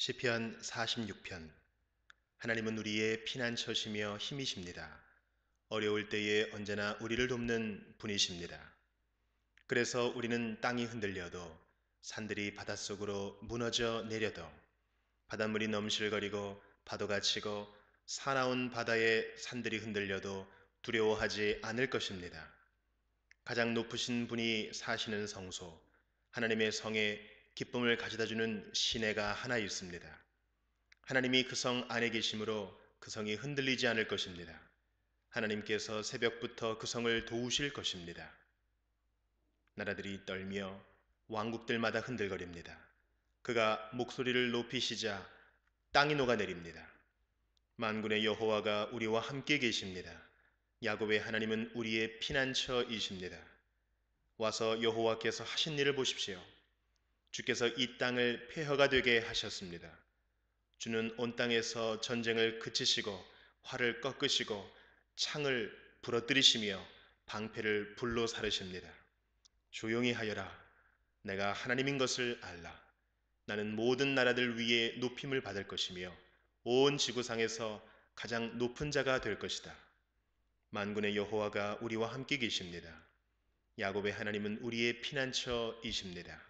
시편 46편 하나님은 우리의 피난처시며 힘이십니다. 어려울 때에 언제나 우리를 돕는 분이십니다. 그래서 우리는 땅이 흔들려도 산들이 바닷속으로 무너져 내려도 바닷물이 넘실거리고 파도가 치고 사나운 바다에 산들이 흔들려도 두려워하지 않을 것입니다. 가장 높으신 분이 사시는 성소, 하나님의 성에 기쁨을 가져다주는 시내가 하나 있습니다. 하나님이 그 성 안에 계심으로 그 성이 흔들리지 않을 것입니다. 하나님께서 새벽부터 그 성을 도우실 것입니다. 나라들이 떨며 왕국들마다 흔들거립니다. 그가 목소리를 높이시자 땅이 녹아내립니다. 만군의 여호와가 우리와 함께 계십니다. 야곱의 하나님은 우리의 피난처이십니다. 와서 여호와께서 하신 일을 보십시오. 주께서 이 땅을 폐허가 되게 하셨습니다. 주는 온 땅에서 전쟁을 그치시고 활을 꺾으시고 창을 부러뜨리시며 방패를 불로 사르십니다. 조용히 하여라. 내가 하나님인 것을 알라. 나는 모든 나라들 위에 높임을 받을 것이며 온 지구상에서 가장 높은 자가 될 것이다. 만군의 여호와가 우리와 함께 계십니다. 야곱의 하나님은 우리의 피난처이십니다.